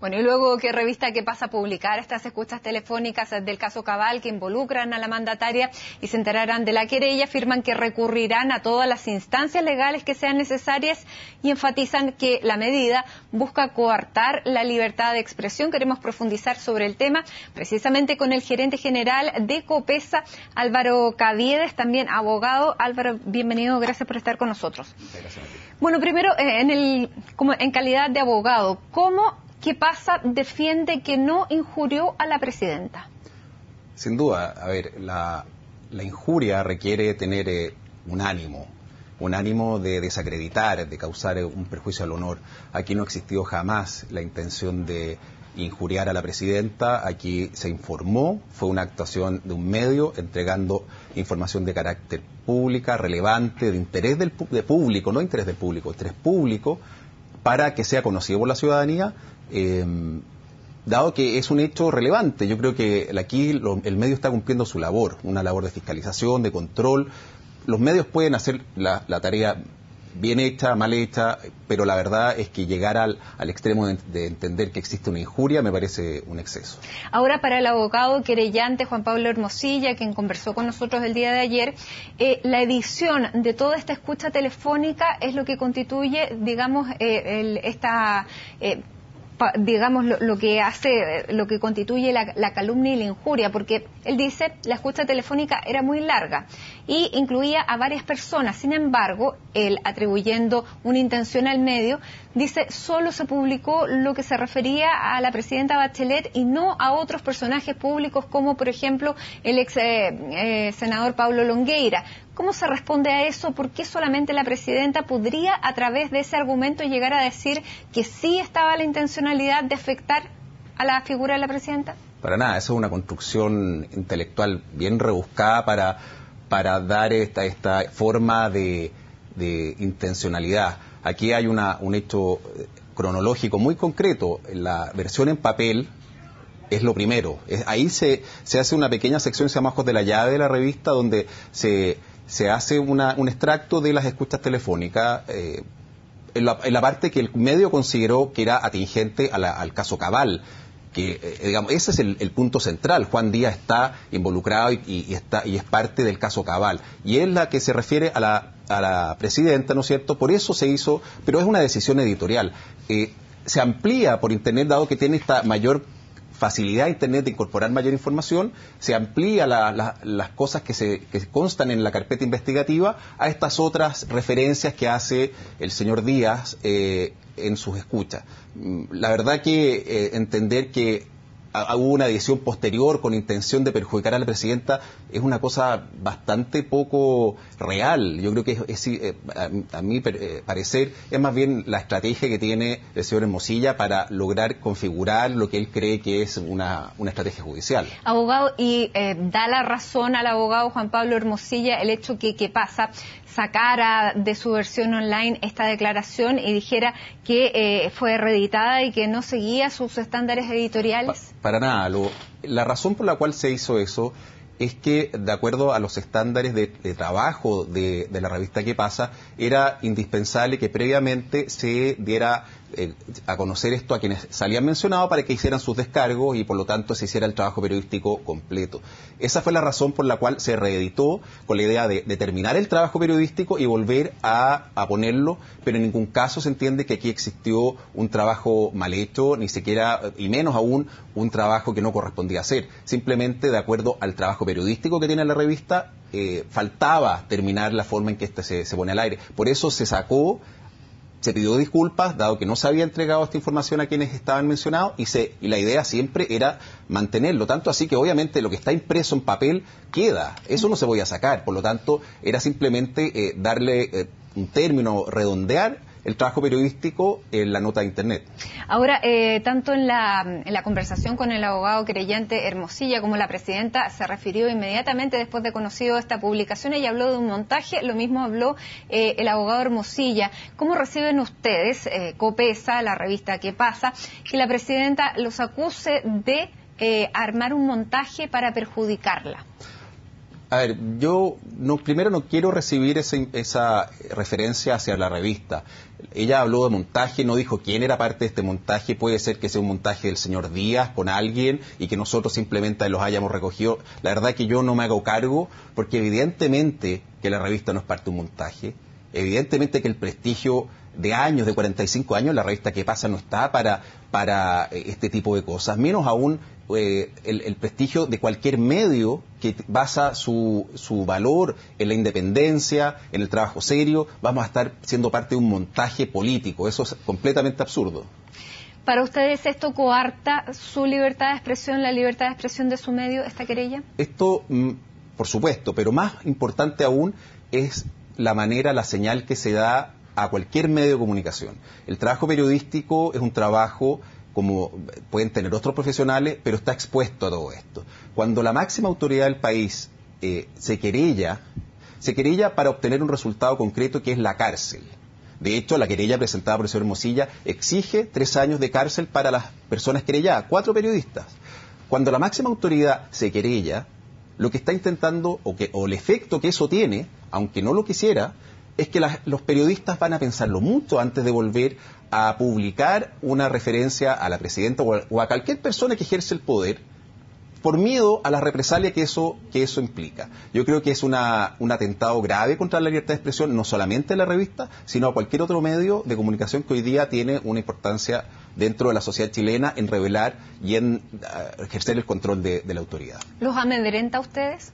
Bueno, y luego que revista que pasa a publicar estas escuchas telefónicas del caso Cabal que involucran a la mandataria y se enterarán de la querella, afirman que recurrirán a todas las instancias legales que sean necesarias y enfatizan que la medida busca coartar la libertad de expresión. Queremos profundizar sobre el tema precisamente con el gerente general de COPESA, Álvaro Caviedes, también abogado. Álvaro, bienvenido, gracias por estar con nosotros. Bueno, primero, eh, en, el, como en calidad de abogado, ¿cómo ¿Qué pasa defiende que no injurió a la presidenta. Sin duda, a ver, la, injuria requiere tener eh, un ánimo, un ánimo de desacreditar, de causar eh, un perjuicio al honor. Aquí no existió jamás la intención de injuriar a la presidenta, aquí se informó, fue una actuación de un medio entregando información de carácter pública, relevante, de interés del de público, no interés del público, interés público, para que sea conocido por la ciudadanía eh, dado que es un hecho relevante. Yo creo que aquí el medio está cumpliendo su labor, una labor de fiscalización, de control. Los medios pueden hacer la, tarea bien hecha, mal hecha, pero la verdad es que llegar al, extremo de, entender que existe una injuria me parece un exceso. Ahora, para el abogado querellante Juan Pablo Hermosilla, quien conversó con nosotros el día de ayer, eh, la edición de toda esta escucha telefónica es lo que constituye, digamos, eh, esta digamos, lo, que hace, lo que constituye la, calumnia y la injuria, porque él dice la escucha telefónica era muy larga y incluía a varias personas. Sin embargo, él atribuyendo una intención al medio, dice solo se publicó lo que se refería a la presidenta Bachelet y no a otros personajes públicos como, por ejemplo, el ex eh, eh, senador Pablo Longueira. ¿Cómo se responde a eso? ¿Por qué solamente la presidenta podría, a través de ese argumento, llegar a decir que sí estaba la intencionalidad de afectar a la figura de la presidenta? Para nada, eso es una construcción intelectual bien rebuscada para, para dar esta, esta forma de, intencionalidad. Aquí hay una, un hecho cronológico muy concreto. La versión en papel es lo primero. ahí se, se hace una pequeña sección, se llama Ojos de la Llave de la revista, donde se se hace un extracto de las escuchas telefónicas eh, en, la, parte que el medio consideró que era atingente al caso Cabal que eh, digamos ese es el, punto central. Juan Díaz está involucrado y, está y es parte del caso Cabal. Y es la que se refiere a la, a la presidenta no es cierto por eso se hizo pero es una decisión editorial. Eh, se amplía por internet dado que tiene esta mayor facilidad de Internet de incorporar mayor información, se amplía las cosas que, se, constan en la carpeta investigativa a estas otras referencias que hace el señor Díaz eh, en sus escuchas. Mm, la verdad que eh, entender que hubo una decisión posterior con intención de perjudicar a la presidenta es una cosa bastante poco real. Yo creo que es, eh, a, mi eh, parecer es más bien la estrategia que tiene el señor Hermosilla para lograr configurar lo que él cree que es una, estrategia judicial. Abogado, y eh, da la razón al abogado Juan Pablo Hermosilla el hecho que, que pasa sacara de su versión online esta declaración y dijera que eh, fue reeditada y que no seguía sus estándares editoriales? Para nada. la razón por la cual se hizo eso es que, de acuerdo a los estándares de, trabajo de, de, la revista que pasa, era indispensable que previamente se diera eh, a conocer esto a quienes salían mencionados para que hicieran sus descargos y por lo tanto se hiciera el trabajo periodístico completo. Esa fue la razón por la cual se reeditó con la idea de, terminar el trabajo periodístico y volver a, ponerlo, pero en ningún caso se entiende que aquí existió un trabajo mal hecho, ni siquiera, y menos aún, un trabajo que no correspondía hacer. Simplemente, de acuerdo al trabajo periodístico que tiene la revista, eh, faltaba terminar la forma en que este se, se pone al aire. Por eso se sacó se pidió disculpas, dado que no se había entregado esta información a quienes estaban mencionados, y, se, y la idea siempre era mantenerlo. Tanto así que obviamente lo que está impreso en papel queda, eso no se voy a sacar. Por lo tanto, era simplemente eh, darle eh, un término, redondear el trabajo periodístico en la nota de Internet. Ahora, eh, tanto en la, conversación con el abogado creyente Hermosilla como la presidenta se refirió inmediatamente después de conocido esta publicación, ella habló de un montaje, lo mismo habló eh, el abogado Hermosilla. ¿Cómo reciben ustedes, eh, COPESA, la revista que pasa, que la presidenta los acuse de armar un montaje para perjudicarla? A ver, yo no, primero no quiero recibir esa referencia hacia la revista. Ella habló de montaje, no dijo quién era parte de este montaje. Puede ser que sea un montaje del señor Díaz con alguien y que nosotros simplemente los hayamos recogido. La verdad que yo no me hago cargo porque evidentemente que la revista no es parte de un montaje. Evidentemente que el prestigio de años, de 45 años, la revista que pasa no está para, para eh, este tipo de cosas, menos aún eh, el, prestigio de cualquier medio que basa su, su valor en la independencia, en el trabajo serio, vamos a estar siendo parte de un montaje político. Eso es completamente absurdo. ¿Para ustedes esto coarta su libertad de expresión, la libertad de expresión de su medio, esta querella? Esto, mm, por supuesto, pero más importante aún es la manera, la señal que se da a cualquier medio de comunicación. El trabajo periodístico es un trabajo como pueden tener otros profesionales, pero está expuesto a todo esto. Cuando la máxima autoridad del país eh, se querella, se querella para obtener un resultado concreto que es la cárcel. De hecho, la querella presentada por el señor Mosilla exige tres años de cárcel para las personas querelladas, cuatro periodistas. Cuando la máxima autoridad se querella, lo que está intentando, o, que, o el efecto que eso tiene, aunque no lo quisiera, es que los periodistas van a pensarlo mucho antes de volver a publicar una referencia a la presidenta o a, cualquier persona que ejerce el poder por miedo a la represalia que eso, que eso implica. Yo creo que es una, un atentado grave contra la libertad de expresión, no solamente en la revista, sino a cualquier otro medio de comunicación que hoy día tiene una importancia dentro de la sociedad chilena en revelar y en ah, ejercer el control de, la autoridad. ¿Los amedrenta ustedes?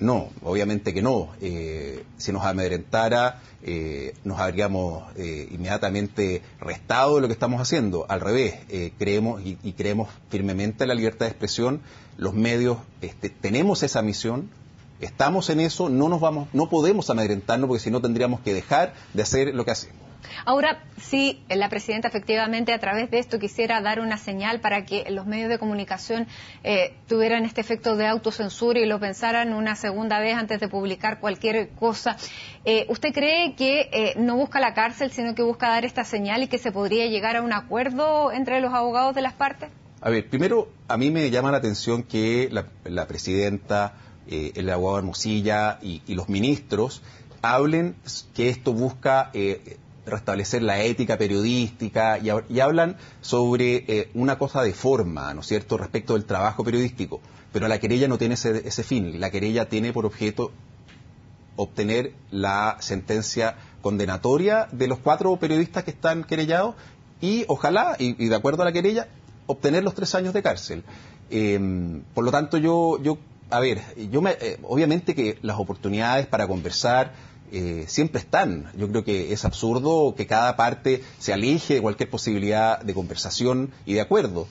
No, obviamente que no. Eh, si nos amedrentara, eh, nos habríamos eh, inmediatamente restado de lo que estamos haciendo. Al revés, creemos y, creemos firmemente en la libertad de expresión. Los medios este, tenemos esa misión, estamos en eso, no nos vamos, no podemos amedrentarnos porque si no tendríamos que dejar de hacer lo que hacemos. Ahora, si la presidenta efectivamente a través de esto quisiera dar una señal para que los medios de comunicación eh, tuvieran este efecto de autocensura y lo pensaran una segunda vez antes de publicar cualquier cosa, eh, ¿usted cree que eh, no busca la cárcel, sino que busca dar esta señal y que se podría llegar a un acuerdo entre los abogados de las partes? A ver, primero, a mí me llama la atención que la, presidenta, el abogado Hermosilla y, y, los ministros hablen que esto busca restablecer la ética periodística y, hablan sobre eh, una cosa de forma, ¿no es cierto?, respecto del trabajo periodístico. Pero la querella no tiene ese, fin. La querella tiene por objeto obtener la sentencia condenatoria de los cuatro periodistas que están querellados y ojalá, y, de acuerdo a la querella, obtener los tres años de cárcel. Em, por lo tanto, yo, yo, a ver, yo me, eh, obviamente que las oportunidades para conversar, eh, siempre están. Yo creo que es absurdo que cada parte se aleje de cualquier posibilidad de conversación y de acuerdo.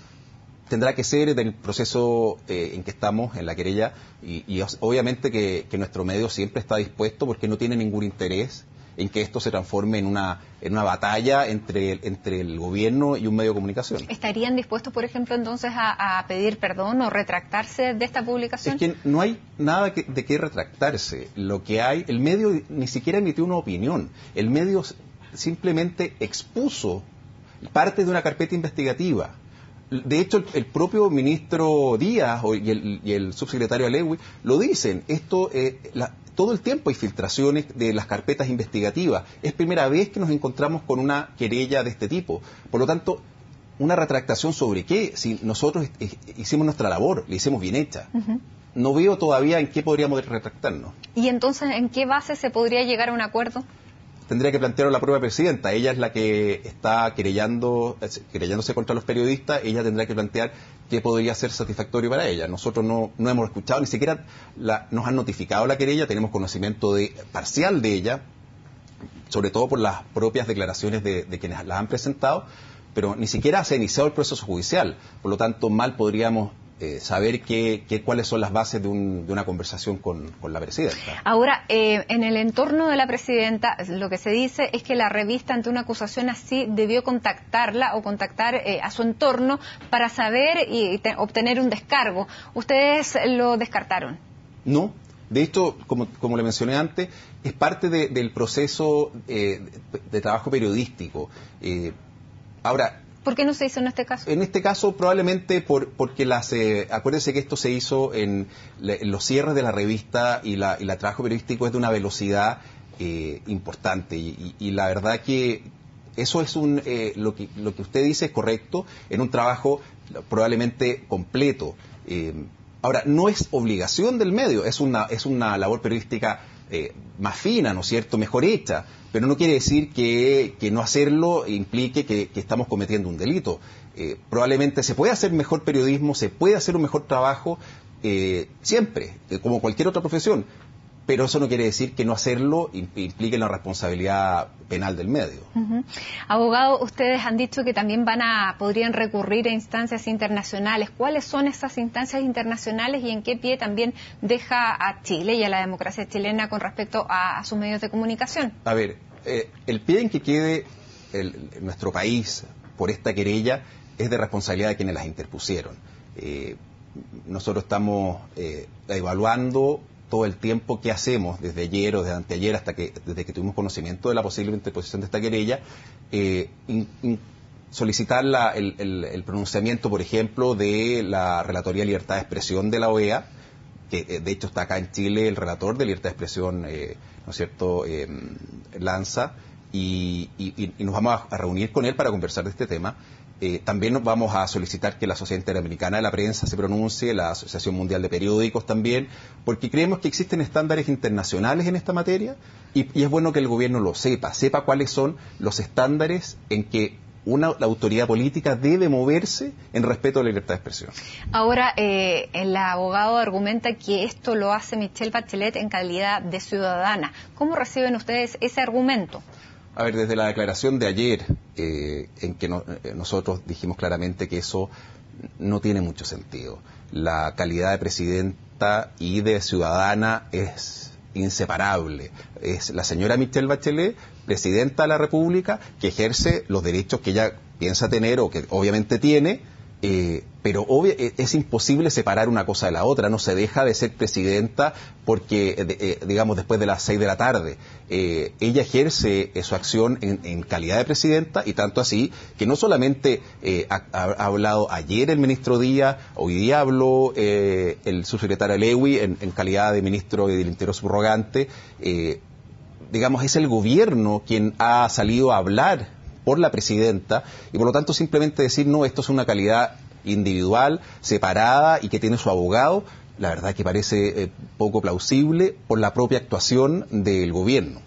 Tendrá que ser del proceso eh, en que estamos, en la querella, y, obviamente que, nuestro medio siempre está dispuesto porque no tiene ningún interés en que esto se transforme en una, en una batalla entre, entre el gobierno y un medio de comunicación. ¿Estarían dispuestos, por ejemplo, entonces a, pedir perdón o retractarse de esta publicación? Es que no hay nada de qué retractarse. Lo que hay, el medio ni siquiera emitió una opinión. El medio simplemente expuso parte de una carpeta investigativa. De hecho, el, propio ministro Díaz y, el, y, el, subsecretario Alewi lo dicen. Esto, eh, la, todo el tiempo hay filtraciones de las carpetas investigativas. Es primera vez que nos encontramos con una querella de este tipo. Por lo tanto, una retractación sobre qué, si nosotros hicimos nuestra labor, la hicimos bien hecha. No veo todavía en qué podríamos retractarnos. ¿Y entonces en qué base se podría llegar a un acuerdo? Tendría que plantearlo la propia presidenta. Ella es la que está querellando, querellándose contra los periodistas, ella tendrá que plantear qué podría ser satisfactorio para ella. Nosotros no, no hemos escuchado, ni siquiera nos han notificado la querella, tenemos conocimiento de, parcial de ella, sobre todo por las propias declaraciones de, de quienes la han presentado, pero ni siquiera se ha iniciado el proceso judicial. Por lo tanto, mal podríamos eh, saber qué, cuáles son las bases de, una conversación con, la presidenta. Ahora, eh, en el entorno de la presidenta, lo que se dice es que la revista, ante una acusación así, debió contactarla o contactar eh, a su entorno para saber y, obtener un descargo. ¿Ustedes lo descartaron? No, de hecho, como, como le mencioné antes, es parte del proceso de trabajo periodístico. ahora, ¿Por qué no se hizo en este caso? En este caso probablemente por, porque las, eh, acuérdense que esto se hizo en, los cierres de la revista y la, y la trabajo periodístico es de una velocidad eh, importante y, la verdad que eso es un, eh, lo, que, lo que usted dice es correcto en un trabajo probablemente completo. Eh, ahora, no es obligación del medio, es una, es una labor periodística más fina, ¿no es cierto?, mejor hecha, pero no quiere decir que, no hacerlo implique que, estamos cometiendo un delito. probablemente se puede hacer mejor periodismo, se puede hacer un mejor trabajo, siempre, como cualquier otra profesión, pero eso no quiere decir que no hacerlo implique la responsabilidad penal del medio. Abogado, ustedes han dicho que también van a podrían recurrir a instancias internacionales. ¿Cuáles son esas instancias internacionales y en qué pie también deja a Chile y a la democracia chilena con respecto a, sus medios de comunicación? A ver, eh, el pie en que quede nuestro país por esta querella es de responsabilidad de quienes las interpusieron. Eh, nosotros estamos eh, evaluando todo el tiempo que hacemos, desde ayer o desde anteayer hasta que, desde que tuvimos conocimiento de la posible interposición de esta querella, eh, solicitar el, pronunciamiento, por ejemplo, de la Relatoría de Libertad de Expresión de la OEA, que eh, de hecho está acá en Chile el relator de libertad de expresión, eh, ¿no es cierto?, Lanza, y, nos vamos a reunir con él para conversar de este tema. Eh, también vamos a solicitar que la Sociedad Interamericana de la Prensa se pronuncie, la Asociación Mundial de Periódicos también, porque creemos que existen estándares internacionales en esta materia y, es bueno que el gobierno lo sepa, sepa cuáles son los estándares en que una, la autoridad política debe moverse en respeto a la libertad de expresión. Ahora, eh, el abogado argumenta que esto lo hace Michelle Bachelet en calidad de ciudadana. ¿Cómo reciben ustedes ese argumento? A ver, desde la declaración de ayer, eh, en que eh, nosotros dijimos claramente que eso no tiene mucho sentido. La calidad de presidenta y de ciudadana es inseparable. Es la señora Michelle Bachelet, presidenta de la República, que ejerce los derechos que ella piensa tener o que obviamente tiene, eh, pero e, es imposible separar una cosa de la otra, no se deja de ser presidenta porque, eh, eh, digamos, después de las seis de la tarde. ella ejerce su acción en, calidad de presidenta y tanto así que no solamente ha, hablado ayer el ministro Díaz, hoy día habló el subsecretario Lewy en, en, calidad de ministro del Interior subrogante, digamos, es el gobierno quien ha salido a hablar por la presidenta y por lo tanto simplemente decir, no, esto es una calidad individual, separada y que tiene su abogado, la verdad que parece eh, poco plausible por la propia actuación del gobierno.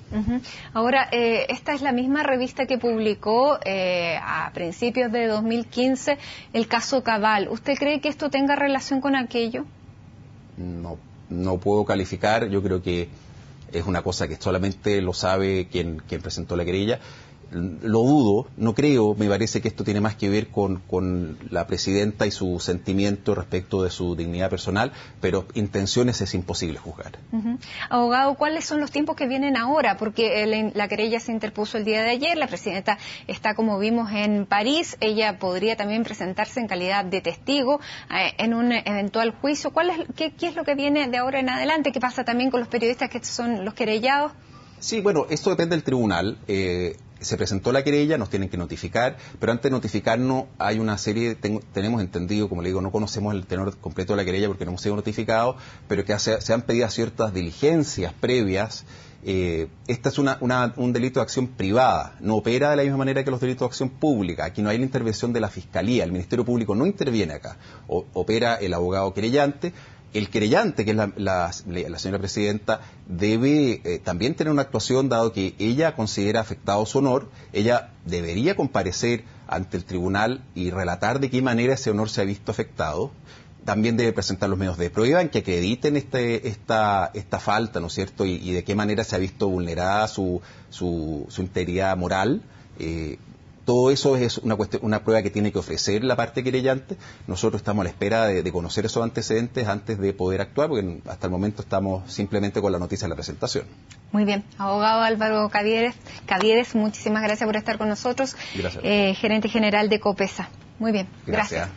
Ahora, eh, esta es la misma revista que publicó eh, a principios de 2015 el caso Cabal. ¿Usted cree que esto tenga relación con aquello? No, no puedo calificar. Yo creo que es una cosa que solamente lo sabe quien, quien presentó la querella lo dudo, no creo, me parece que esto tiene más que ver con, la presidenta y su sentimiento respecto de su dignidad personal, pero intenciones es imposible juzgar. Abogado, ¿cuáles son los tiempos que vienen ahora? Porque la querella se interpuso el día de ayer, la presidenta está, como vimos, en París, ella podría también presentarse en calidad de testigo eh, en un eventual juicio. ¿Cuál es, qué, ¿Qué es lo que viene de ahora en adelante? ¿Qué pasa también con los periodistas que son los querellados? Sí, bueno, esto depende del tribunal. Eh, se presentó la querella, nos tienen que notificar, pero antes de notificarnos hay una serie, tenemos entendido, como le digo, no conocemos el tenor completo de la querella porque no hemos sido notificados, pero que se han pedido ciertas diligencias previas. Eh, esta es un delito de acción privada, no opera de la misma manera que los delitos de acción pública. Aquí no hay la intervención de la Fiscalía, el Ministerio Público no interviene acá, opera el abogado querellante, el querellante, que es la, señora presidenta, debe eh, también tener una actuación, dado que ella considera afectado su honor, ella debería comparecer ante el tribunal y relatar de qué manera ese honor se ha visto afectado. También debe presentar los medios de prueba en que acrediten este, esta, esta falta, ¿no es cierto?, y, de qué manera se ha visto vulnerada su, su, integridad moral. Eh, todo eso es una, una prueba que tiene que ofrecer la parte querellante. Nosotros estamos a la espera de, conocer esos antecedentes antes de poder actuar, porque hasta el momento estamos simplemente con la noticia de la presentación. Muy bien. Abogado Álvaro Cavieres, Cavieres muchísimas gracias por estar con nosotros. Gracias. Eh, gerente general de COPESA. Muy bien. gracias.